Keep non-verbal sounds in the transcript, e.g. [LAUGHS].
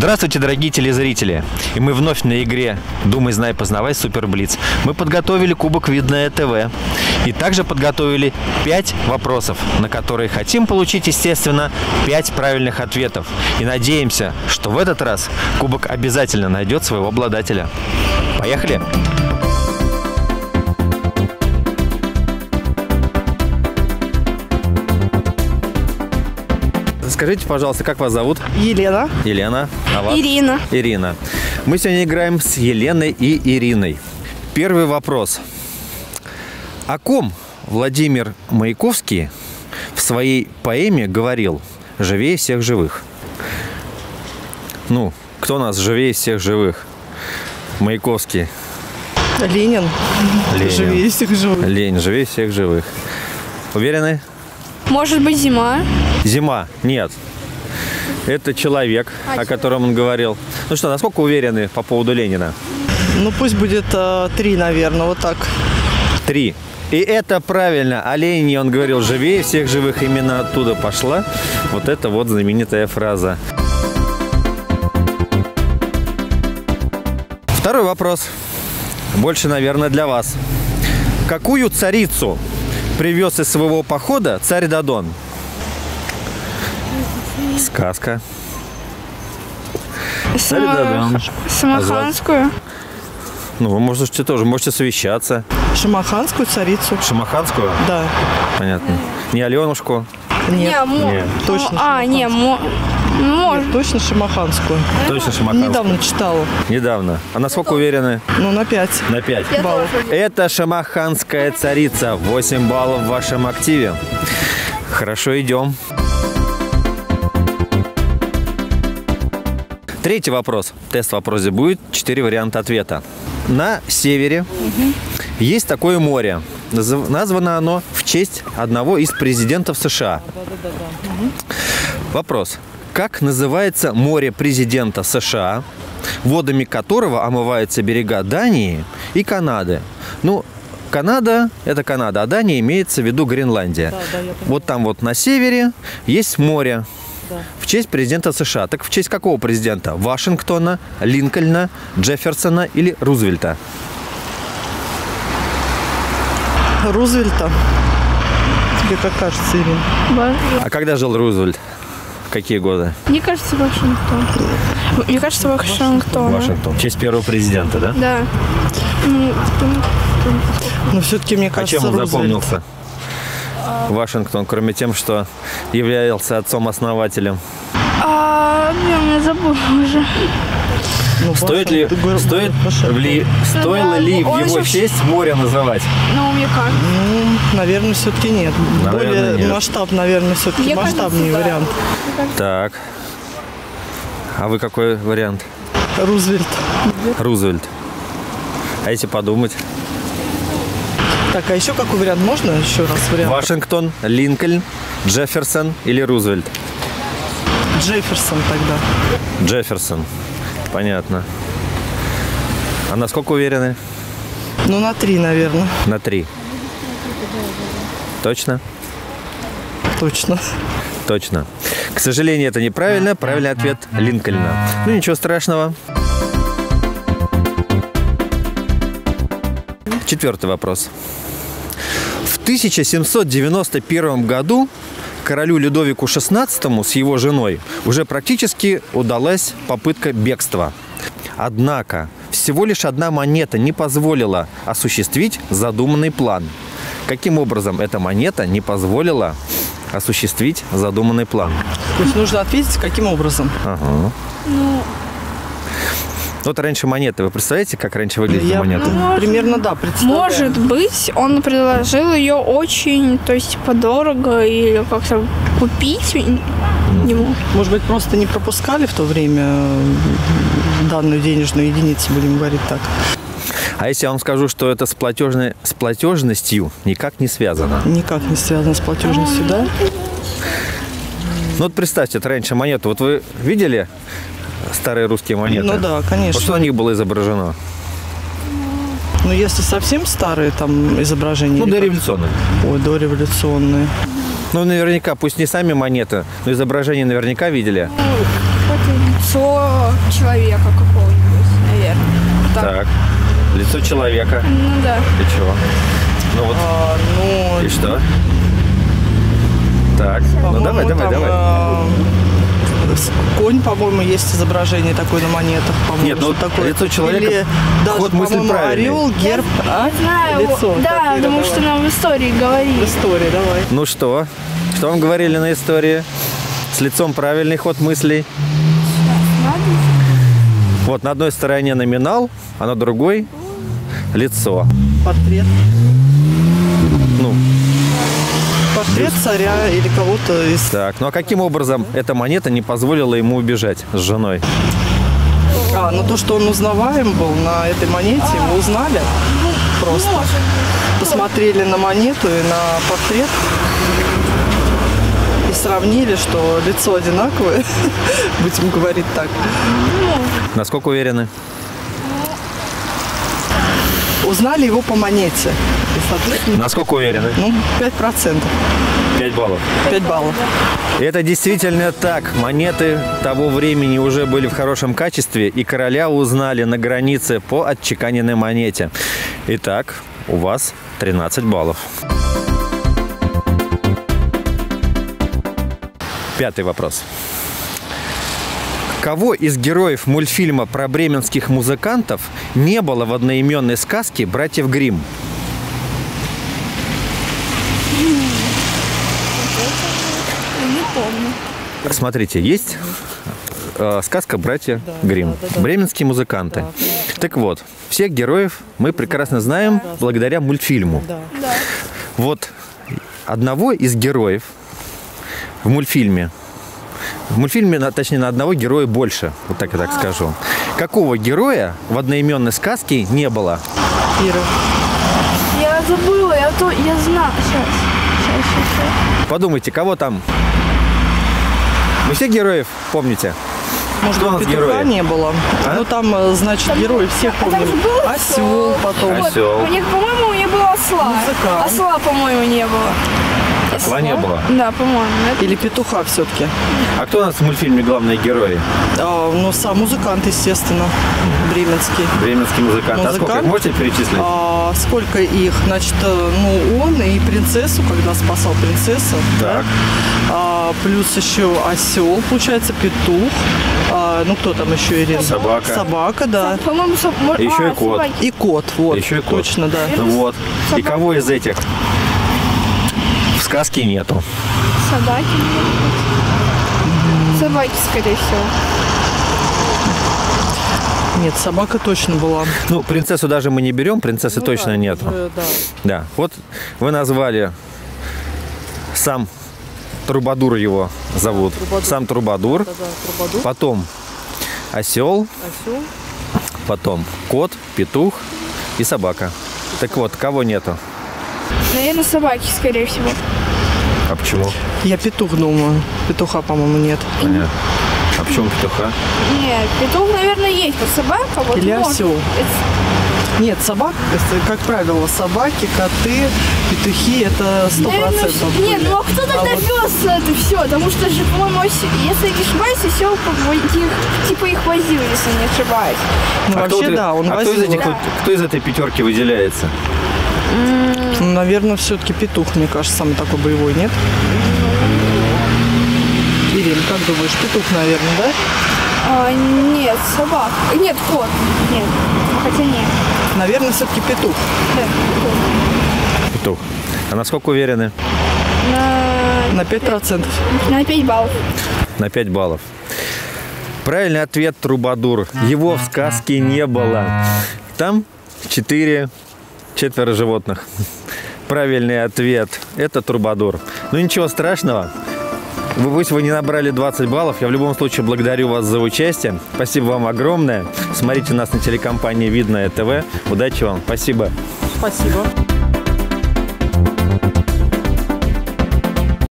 Здравствуйте, дорогие телезрители! И мы вновь на игре «Думай, знай, познавай. Супер Блиц». Мы подготовили кубок «Видное ТВ». И также подготовили 5 вопросов, на которые хотим получить, естественно, 5 правильных ответов. И надеемся, что в этот раз кубок обязательно найдет своего обладателя. Поехали! Скажите, пожалуйста, как вас зовут? Елена. Елена. А вас? Ирина. Ирина. Мы сегодня играем с Еленой и Ириной. Первый вопрос. О ком Владимир Маяковский в своей поэме говорил «Живее всех живых»? Ну, кто у нас живее всех живых? Маяковский. Ленин. Ленин. Живее всех живых. Ленин, живее всех живых. Уверены? Может быть, зима. Зима. Нет. Это человек, о котором он говорил. Ну что, насколько уверены по поводу Ленина? Ну пусть будет э, три, наверное, вот так. Три. И это правильно. О Ленине он говорил, живее всех живых. Именно оттуда пошла вот эта вот знаменитая фраза. Второй вопрос. Больше, наверное, для вас. Какую царицу привез из своего похода царь Дадон? Сказка. Дадон. Самоханскую. Ну, вы можете тоже, можете совещаться. Шамаханскую царицу. Шамаханскую? Да. Понятно. Не Аленушку? Нет. Не, мо- Нет. Точно А, не, мо- может. Нет, точно Шамаханскую. Точно Шамаханскую? Недавно читала. Недавно. А насколько уверены? Ну, на пять. На 5. баллов. Это шамаханская царица. 8 баллов в вашем активе. Хорошо, идем. Третий вопрос. Тест в вопросе будет. Четыре варианта ответа. На севере есть такое море. Назв- Названо оно в честь одного из президентов США. Вопрос. Как называется море президента США, водами которого омываются берега Дании и Канады? Ну, Канада – это Канада, а Дания имеется в виду Гренландия. вот там вот на севере есть море в честь президента США. Так в честь какого президента? Вашингтона, Линкольна, Джефферсона или Рузвельта? Рузвельта. Тебе как кажется, Ирина? Ба- А когда жил Рузвельт? В какие годы? Мне кажется, Вашингтон. Мне кажется, Вашингтон. Вашингтон. В честь первого президента, да? Да. Ну, Но все-таки, мне А кажется, чем он Рузвельт. запомнился? Вашингтон, кроме тем, что являлся отцом-основателем. А, блин, я забыла уже. Ну, Стоит ли, Вашингтон- стоит ли, стоило ли в Он его еще в- честь море называть? Ну, мне кажется. Ну, наверное, все-таки нет. Наверное, Более нет. масштаб, наверное, все-таки Мне кажется, масштабнее да. вариант. Так. А вы какой вариант? Рузвельт. Рузвельт. А если подумать? Так, а еще какой вариант? Можно еще раз вариант? Вашингтон, Линкольн, Джефферсон или Рузвельт? Джефферсон тогда. Джефферсон. Понятно. А насколько уверены? Ну, на три, наверное. На три. Точно? Точно. Точно. К сожалению, это неправильно. Правильный ответ – Линкольна. Ну, ничего страшного. Четвертый вопрос. В 1791 году королю Людовику XVI с его женой уже практически удалась попытка бегства. Однако всего лишь одна монета не позволила осуществить задуманный план. Каким образом эта монета не позволила осуществить задуманный план? То есть нужно ответить, каким образом. Ага. Вот раньше монеты. Вы представляете, как раньше выглядели Я монеты? Ну, примерно, да, представляю. Может быть, он предложил ее очень, то есть, подорого или как-то купить ему. Может быть, просто не пропускали в то время данную денежную единицу, будем говорить так. А если я вам скажу, что это с, платежной, с платежностью никак не связано? Никак не связано с платежностью, да? Ну вот представьте, это раньше монету. Вот вы видели старые русские монеты? Ну да, Вот что конечно. на них было изображено? Но если совсем старые там изображения... Ну, дореволюционные. Ой, дореволюционные. Ну, наверняка, пусть не сами монеты, но изображения наверняка видели. лицо человека какого-нибудь, наверное. Так. Так. Лицо человека. Ну да. И чего? Ну вот. А, ну, И что? Так. Ну давай, давай, там, давай. Конь, по-моему, есть изображение такое на монетах, по-моему. Нет, ну что вот такое. лицо человека, Или даже, ход мысли по-моему, правильный. орел, герб, а? Знаю, Лицо. да, Так, Ира, потому что давай. нам в истории говорили. В истории, давай. Ну что? Что вам говорили на истории? С лицом правильный ход мыслей. Вот на одной стороне номинал, а на другой лицо. Портрет. Ну, Портрет царя или кого-то из... так. Ну а каким образом эта монета не позволила ему убежать с женой? А, ну то, что он узнаваем был на этой монете, мы узнали просто. Посмотрели на монету и на портрет и сравнили, что лицо одинаковое, [LAUGHS] будем говорить так. Насколько уверены? Узнали его по монете. Насколько уверены? ну, 5%, 5 баллов. 5 баллов. Это действительно так. Монеты того времени уже были в хорошем качестве, и короля узнали на границе по отчеканенной монете. Итак, у вас 13 баллов. Пятый вопрос. Кого из героев мультфильма про бременских музыкантов не было в одноименной сказке «Братьев Гримм»? Не помню. Смотрите, есть э, сказка «Братья Гримм». Бременские музыканты. Так вот, всех героев мы прекрасно знаем благодаря мультфильму. Вот одного из героев в мультфильме, в мультфильме, точнее, на одного героя больше, вот так я так скажу. Какого героя в одноименной сказке не было? Ира. Я забыла, я то, я знаю. Сейчас, сейчас, сейчас. Подумайте, кого там? Вы всех героев помните? Может Кто у быть, нас герои? не было. А? Ну, там, э, значит, герои всех А там помним. был Осел потом. Осел. Всё. У них, по-моему, не было осла. Музыкант. Осла, по-моему, не было. Осла не было. Да, по-моему. это- Или петуха все-таки. А кто у нас в мультфильме главные герои? А, ну, сам музыкант, естественно, бременский. Бременский музыкант. А сколько их Музыкант. можете перечислить? А сколько их? Значит, э, ну, он и принцессу, когда спасал принцессу. Так. А, плюс еще осел, получается, петух. А, ну, кто там еще, Ирина? Собака. Собака, да. По-моему, со- мо- Еще а, и кот. собаки. И кот, вот. Еще и кот. Точно, да. Ну вот. И кого из этих в сказке нету? Собаки. Собаки, скорее всего. Нет, собака точно была. Ну, принцессу даже мы не берем, принцессы точно нету. Уже, да. Да. Вот вы назвали сам Трубадур его зовут. Трубадур. Сам Трубадур. Да, трубадур, Потом осел, осел. потом кот, петух и собака. Так вот, кого нету? Наверное, собаки, скорее всего. А почему? Я петух думаю. Петуха, по-моему, нет. Понятно. А почему петуха? Нет, петух, наверное, есть, но собака вот Или может. осел. Нет, собак, это, как правило, собаки, коты, петухи, это сто Наверное, процентов. Нет, ну а кто тогда вот- вез это все? Потому что же, по-моему, если я не ошибаюсь, осел их, типа их возил, если не ошибаюсь. Ну, А кто вообще, вот- да, он а кто из, возил. этих вот- кто из этой пятерки выделяется? Ну, наверное, все-таки петух, мне кажется, самый такой боевой, нет? Ирин, как думаешь, петух, наверное, да? А, нет, собак. Нет, кот. Нет. Хотя нет. Наверное, все-таки петух. Да, кот. Петух. А насколько уверены? На, На 5%. на 5 баллов. На 5 баллов. Правильный ответ Трубадур. Его в сказке не было. Там четыре, четверо животных. Правильный ответ – это Трубадур. Ну ничего страшного. Вы, пусть вы не набрали 20 баллов, я в любом случае благодарю вас за участие. Спасибо вам огромное. Смотрите нас на телекомпании «Видное ТВ». Удачи вам. Спасибо. Спасибо.